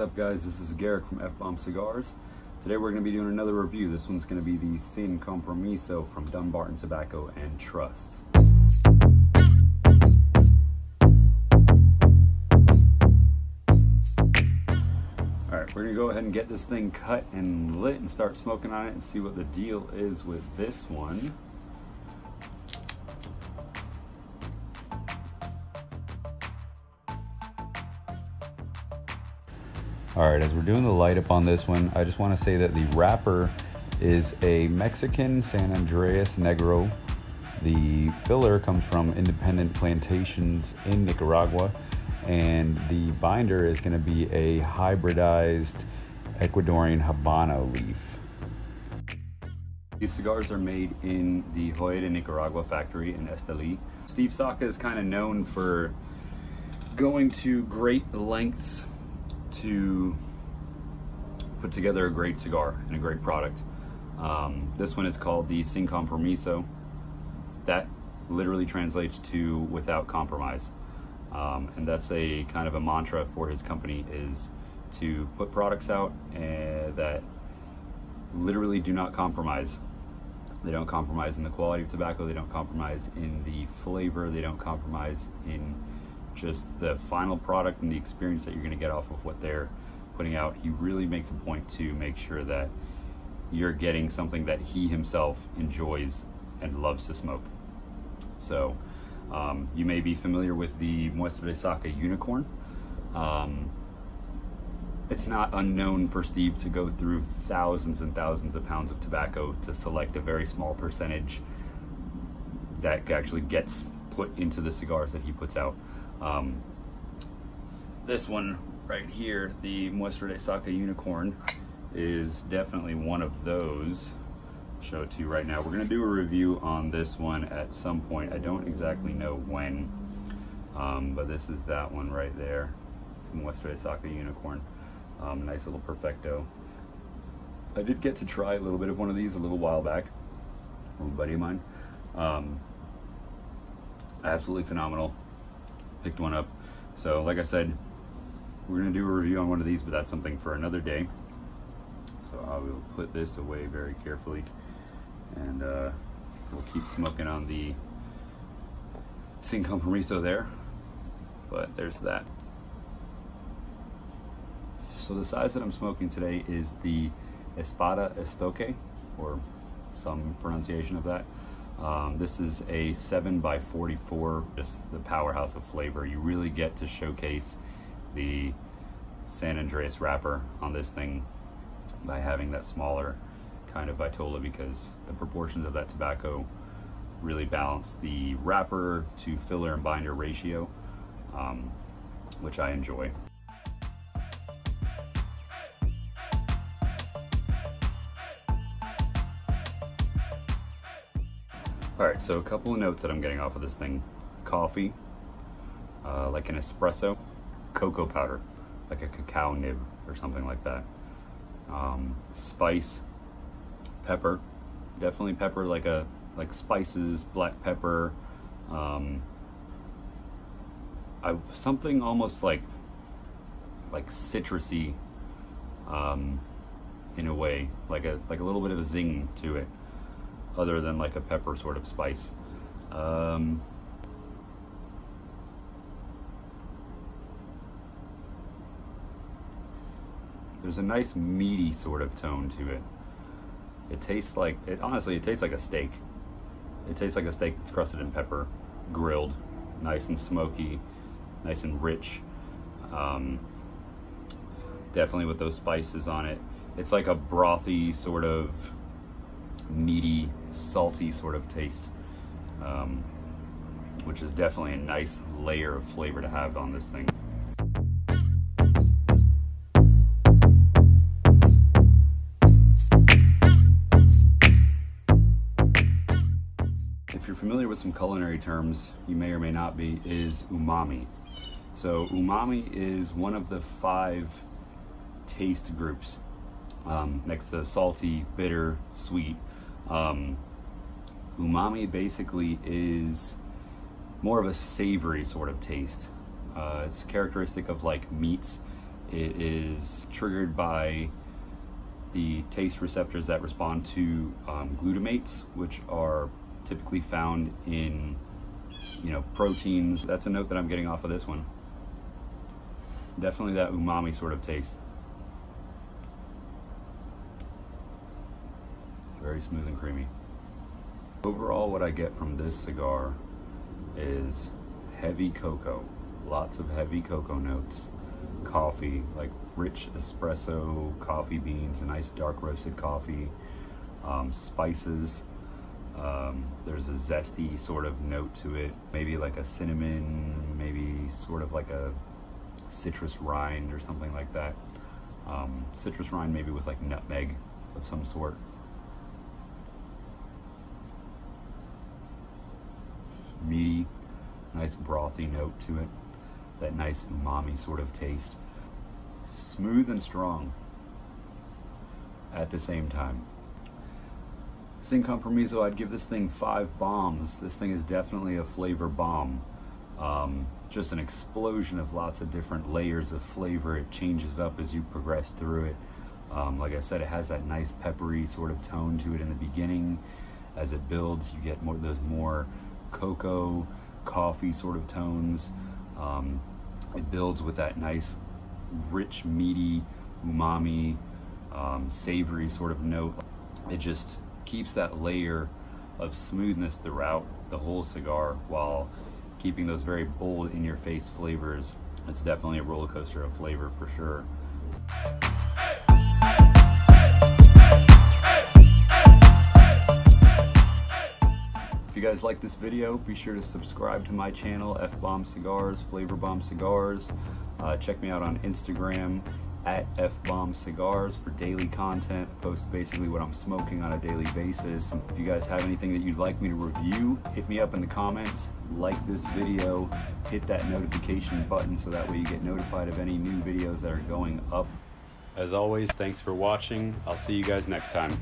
up guys? This is Garrick from F-Bomb Cigars. Today we're going to be doing another review. This one's going to be the Sin Compromiso from Dunbarton Tobacco and Trust. Alright, we're going to go ahead and get this thing cut and lit and start smoking on it and see what the deal is with this one. All right, as we're doing the light up on this one, I just want to say that the wrapper is a Mexican San Andreas Negro. The filler comes from independent plantations in Nicaragua, and the binder is going to be a hybridized Ecuadorian Habano leaf. These cigars are made in the Joya de Nicaragua factory in Esteli. Steve Saka is kind of known for going to great lengths to put together a great cigar and a great product. Um, this one is called the Sin Compromiso. That literally translates to without compromise. Um, and that's a kind of a mantra for his company is to put products out uh, that literally do not compromise. They don't compromise in the quality of tobacco, they don't compromise in the flavor, they don't compromise in just the final product and the experience that you're going to get off of what they're putting out. He really makes a point to make sure that you're getting something that he himself enjoys and loves to smoke. So um, you may be familiar with the Muestra de Saka unicorn. Um, it's not unknown for Steve to go through thousands and thousands of pounds of tobacco to select a very small percentage that actually gets put into the cigars that he puts out. Um, this one right here, the Muestra de Saka Unicorn, is definitely one of those. I'll show it to you right now. We're gonna do a review on this one at some point. I don't exactly know when, um, but this is that one right there. It's the Muestra de Saka Unicorn. Um, nice little Perfecto. I did get to try a little bit of one of these a little while back from a buddy of mine. Um, absolutely phenomenal picked one up. So like I said, we're gonna do a review on one of these, but that's something for another day. So I will put this away very carefully and uh, we'll keep smoking on the Sin Compromiso there. But there's that. So the size that I'm smoking today is the Espada Estoque, or some pronunciation of that. Um, this is a 7 by 44 just the powerhouse of flavor. You really get to showcase the San Andreas wrapper on this thing by having that smaller kind of vitola because the proportions of that tobacco really balance the wrapper to filler and binder ratio, um, which I enjoy. All right, so a couple of notes that I'm getting off of this thing. Coffee, uh, like an espresso, cocoa powder, like a cacao nib or something like that. Um, spice, pepper, definitely pepper like a like spices, black pepper. Um, I something almost like like citrusy um, in a way, like a like a little bit of a zing to it other than like a pepper sort of spice. Um, there's a nice meaty sort of tone to it. It tastes like, it honestly, it tastes like a steak. It tastes like a steak that's crusted in pepper, grilled, nice and smoky, nice and rich. Um, definitely with those spices on it. It's like a brothy sort of meaty, salty sort of taste, um, which is definitely a nice layer of flavor to have on this thing. If you're familiar with some culinary terms, you may or may not be, is umami. So umami is one of the five taste groups um, next to salty, bitter, sweet. Um, umami basically is more of a savory sort of taste. Uh, it's characteristic of like meats. It is triggered by the taste receptors that respond to um, glutamates, which are typically found in you know proteins. That's a note that I'm getting off of this one. Definitely that umami sort of taste. Very smooth and creamy. Overall, what I get from this cigar is heavy cocoa. Lots of heavy cocoa notes. Coffee, like rich espresso coffee beans, a nice dark roasted coffee. Um, spices. Um, there's a zesty sort of note to it. Maybe like a cinnamon, maybe sort of like a citrus rind or something like that. Um, citrus rind maybe with like nutmeg of some sort. Meaty, nice brothy note to it. That nice umami sort of taste. Smooth and strong at the same time. Sin Compromiso, I'd give this thing five bombs. This thing is definitely a flavor bomb. Um, just an explosion of lots of different layers of flavor. It changes up as you progress through it. Um, like I said, it has that nice peppery sort of tone to it in the beginning. As it builds, you get more those more cocoa, coffee sort of tones. Um, it builds with that nice, rich, meaty, umami, um, savory sort of note. It just keeps that layer of smoothness throughout the whole cigar while keeping those very bold in your face flavors. It's definitely a roller coaster of flavor for sure. If you guys like this video, be sure to subscribe to my channel, F-Bomb Cigars, Flavor Bomb Cigars. Uh, check me out on Instagram at F-Bomb Cigars for daily content. Post basically what I'm smoking on a daily basis. If you guys have anything that you'd like me to review, hit me up in the comments, like this video, hit that notification button so that way you get notified of any new videos that are going up. As always, thanks for watching. I'll see you guys next time.